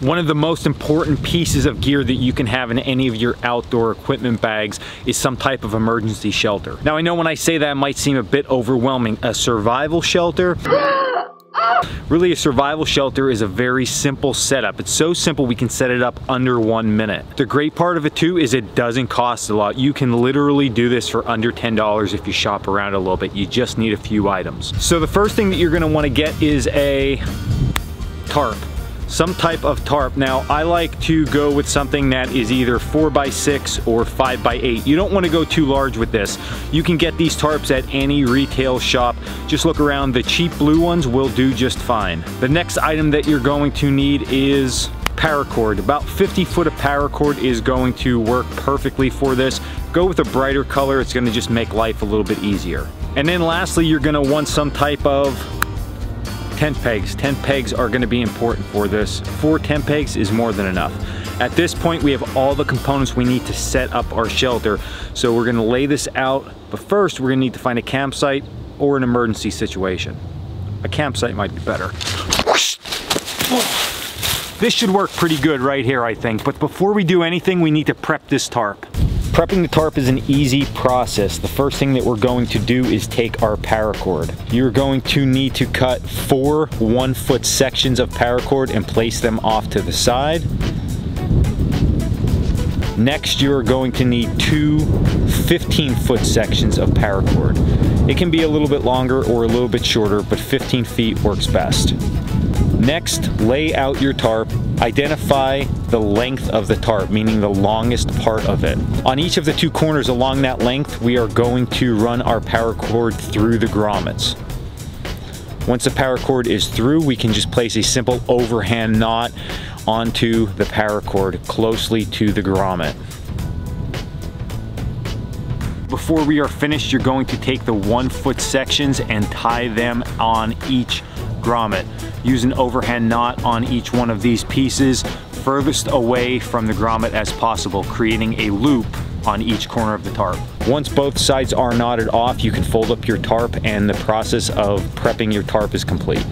One of the most important pieces of gear that you can have in any of your outdoor equipment bags is some type of emergency shelter. Now I know when I say that it might seem a bit overwhelming. A survival shelter Really, a survival shelter is a very simple setup. It's so simple we can set it up under one minute. The great part of it too is it doesn't cost a lot. You can literally do this for under $10 if you shop around a little bit. You just need a few items. So the first thing that you're gonna wanna get is a tarp some type of tarp. Now, I like to go with something that is either 4x6 or 5x8. You don't want to go too large with this. You can get these tarps at any retail shop. Just look around. The cheap blue ones will do just fine. The next item that you're going to need is paracord. About 50 foot of paracord is going to work perfectly for this. Go with a brighter color. It's going to just make life a little bit easier. And then lastly, you're going to want some type of tent pegs. Tent pegs are gonna be important for this. Four tent pegs is more than enough. At this point, we have all the components we need to set up our shelter. So we're gonna lay this out, but first we're gonna need to find a campsite or an emergency situation. A campsite might be better. This should work pretty good right here, I think. But before we do anything, we need to prep this tarp. Prepping the tarp is an easy process. The first thing that we're going to do is take our paracord. You're going to need to cut four one foot sections of paracord and place them off to the side. Next, you're going to need two 15 foot sections of paracord. It can be a little bit longer or a little bit shorter, but 15 feet works best. Next, lay out your tarp. Identify the length of the tarp, meaning the longest part of it. On each of the two corners along that length, we are going to run our paracord through the grommets. Once the paracord is through, we can just place a simple overhand knot onto the paracord closely to the grommet. Before we are finished, you're going to take the one foot sections and tie them on each grommet. Use an overhand knot on each one of these pieces furthest away from the grommet as possible, creating a loop on each corner of the tarp. Once both sides are knotted off, you can fold up your tarp and the process of prepping your tarp is complete.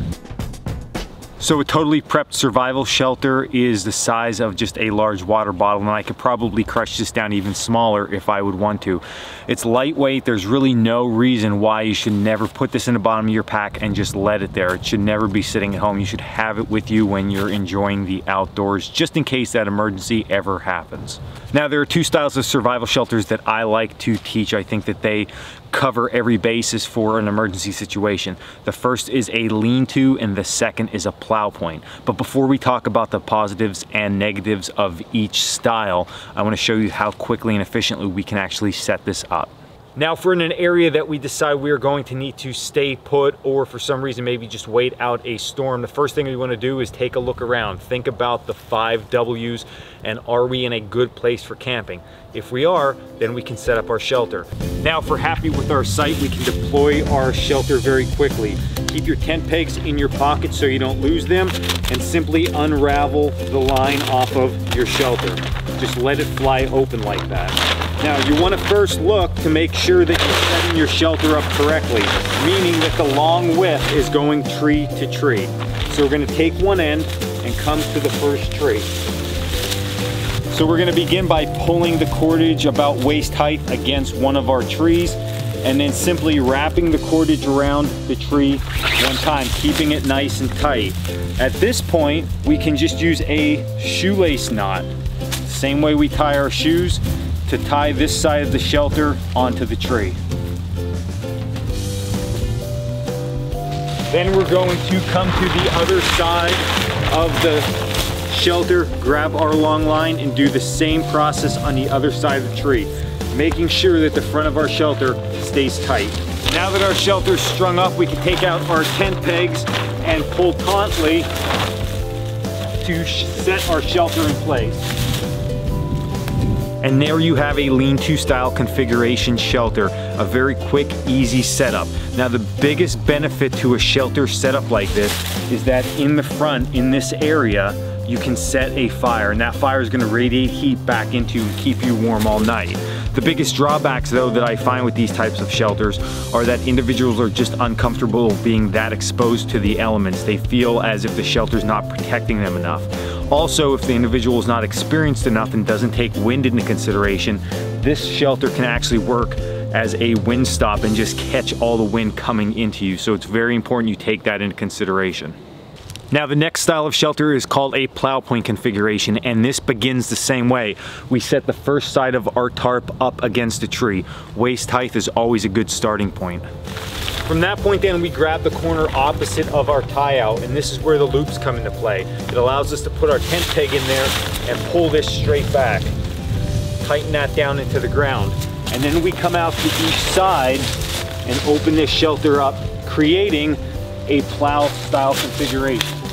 So a totally prepped survival shelter is the size of just a large water bottle and I could probably crush this down even smaller if I would want to. It's lightweight, there's really no reason why you should never put this in the bottom of your pack and just let it there. It should never be sitting at home. You should have it with you when you're enjoying the outdoors just in case that emergency ever happens. Now there are two styles of survival shelters that I like to teach. I think that they cover every basis for an emergency situation. The first is a lean-to and the second is a plow point. But before we talk about the positives and negatives of each style, I wanna show you how quickly and efficiently we can actually set this up. Now if we're in an area that we decide we're going to need to stay put or for some reason maybe just wait out a storm, the first thing we wanna do is take a look around. Think about the five W's and are we in a good place for camping? If we are, then we can set up our shelter. Now if we're happy with our site, we can deploy our shelter very quickly. Keep your tent pegs in your pocket so you don't lose them and simply unravel the line off of your shelter. Just let it fly open like that. Now you want to first look to make sure that you're setting your shelter up correctly, meaning that the long width is going tree to tree. So we're going to take one end and come to the first tree. So we're going to begin by pulling the cordage about waist height against one of our trees and then simply wrapping the cordage around the tree one time, keeping it nice and tight. At this point, we can just use a shoelace knot. Same way we tie our shoes, to tie this side of the shelter onto the tree. Then we're going to come to the other side of the shelter, grab our long line and do the same process on the other side of the tree, making sure that the front of our shelter stays tight. Now that our shelter's strung up, we can take out our tent pegs and pull tautly to set our shelter in place. And there you have a lean-to style configuration shelter, a very quick, easy setup. Now the biggest benefit to a shelter setup like this is that in the front, in this area, you can set a fire and that fire is gonna radiate heat back into and keep you warm all night. The biggest drawbacks though that I find with these types of shelters are that individuals are just uncomfortable being that exposed to the elements. They feel as if the shelter's not protecting them enough. Also, if the individual is not experienced enough and doesn't take wind into consideration, this shelter can actually work as a wind stop and just catch all the wind coming into you. So it's very important you take that into consideration. Now the next style of shelter is called a plow point configuration and this begins the same way. We set the first side of our tarp up against a tree. Waist height is always a good starting point. From that point then we grab the corner opposite of our tie out and this is where the loops come into play. It allows us to put our tent peg in there and pull this straight back. Tighten that down into the ground. And then we come out to each side and open this shelter up, creating a plow style configuration.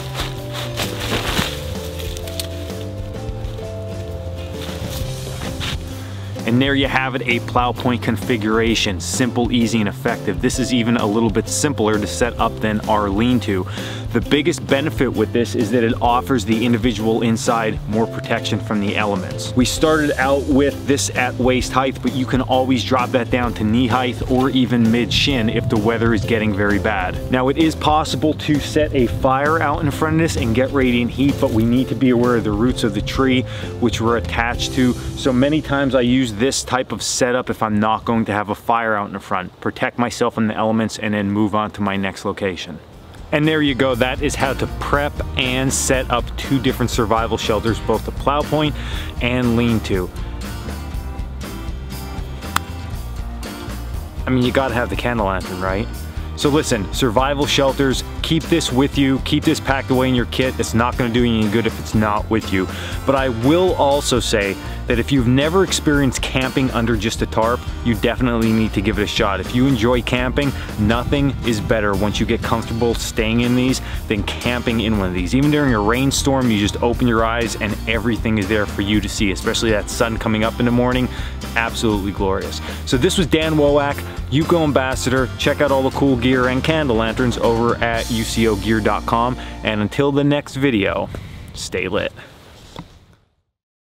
And there you have it, a plow point configuration. Simple, easy, and effective. This is even a little bit simpler to set up than our lean-to. The biggest benefit with this is that it offers the individual inside more protection from the elements. We started out with this at waist height, but you can always drop that down to knee height or even mid shin if the weather is getting very bad. Now it is possible to set a fire out in front of this and get radiant heat, but we need to be aware of the roots of the tree which we're attached to. So many times I use this type of setup if I'm not going to have a fire out in the front, protect myself from the elements and then move on to my next location. And there you go, that is how to prep and set up two different survival shelters, both the plow point and lean-to. I mean, you gotta have the candle lantern, right? So listen, survival shelters, keep this with you, keep this packed away in your kit. It's not gonna do you any good if it's not with you. But I will also say that if you've never experienced camping under just a tarp, you definitely need to give it a shot. If you enjoy camping, nothing is better once you get comfortable staying in these than camping in one of these. Even during a rainstorm, you just open your eyes and everything is there for you to see, especially that sun coming up in the morning. Absolutely glorious. So this was Dan Wowak, UCO Ambassador. Check out all the cool gear and candle lanterns over at ucogear.com. And until the next video, stay lit.